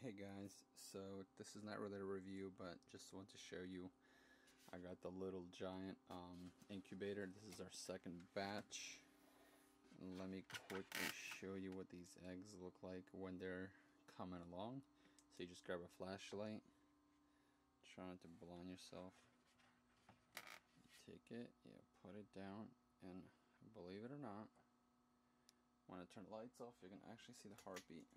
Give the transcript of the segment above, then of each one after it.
Hey guys, so this is not really a review, but just want to show you I got the little giant um, incubator. This is our second batch. Let me quickly show you what these eggs look like when they're coming along. So you just grab a flashlight, try not to blind yourself. Take it, you put it down, and believe it or not, when I turn the lights off, you can actually see the heartbeat.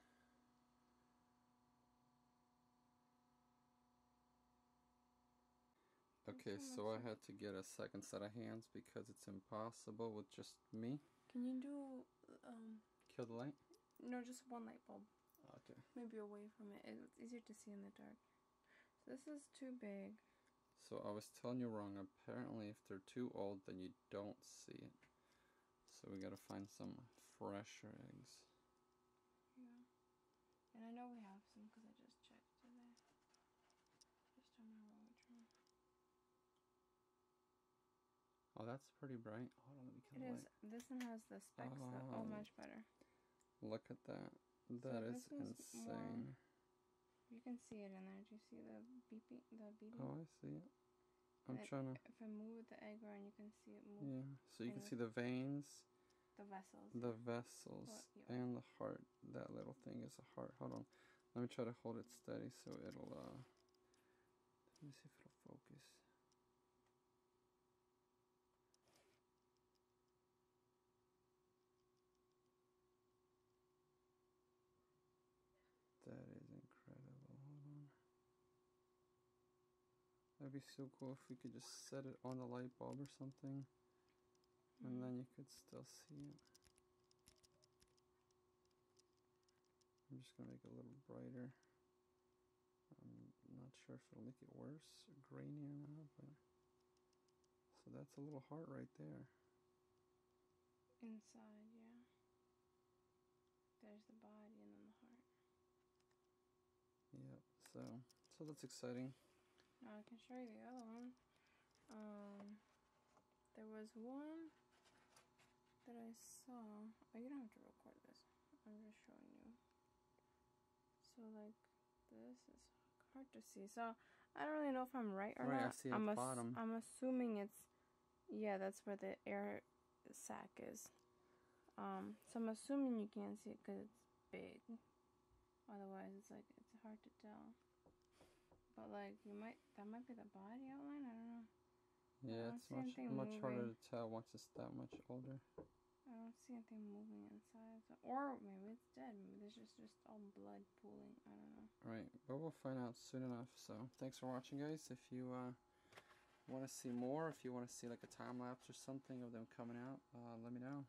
Okay, so I had to get a second set of hands because it's impossible with just me. Can you do um kill the light? No, just one light bulb. Okay. Maybe away from it. It's easier to see in the dark. So this is too big. So I was telling you wrong. Apparently, if they're too old, then you don't see it. So we gotta find some fresher eggs. Yeah. And I know we have some because I just checked today. Just don't remember which one. Oh, that's pretty bright. Hold on, let me kill It is. This one has the specs. oh. though. Oh, much better. Look at that. That so is insane. More, you can see it in there. Do you see the beeping? The beeping? Oh, I see it. I'm it, trying to. If I move the egg around, you can see it move. Yeah. So you can see the veins. The vessels. The vessels well, yeah. and the heart. That little thing is a heart. Hold on. Let me try to hold it steady so it'll. uh Let me see if it'll focus. That is incredible. Hold on. That'd be so cool if we could just set it on a light bulb or something. Mm. And then you could still see it. I'm just going to make it a little brighter. I'm not sure if it'll make it worse or grainy or not, but... So that's a little heart right there. Inside, yeah. There's the body and then the heart. Yep, so, so that's exciting. Now I can show you the other one. Um, there was one that I saw. Oh, you don't have to record this. I'm just showing you. So, like, this is hard to see. So, I don't really know if I'm right or right, not. I see I'm bottom. I'm assuming it's, yeah, that's where the air sac is. Um, so I'm assuming you can't see it because it's big. Otherwise, it's like it's hard to tell. But like you might, that might be the body outline. I don't know. Yeah, it's much much harder to tell once it's that much older. I don't see anything moving inside, so, or maybe it's dead. Maybe there's just just all blood pooling. I don't know. Right, but we'll find out soon enough. So thanks for watching, guys. If you uh, want to see more, if you want to see like a time lapse or something of them coming out, uh, let me know.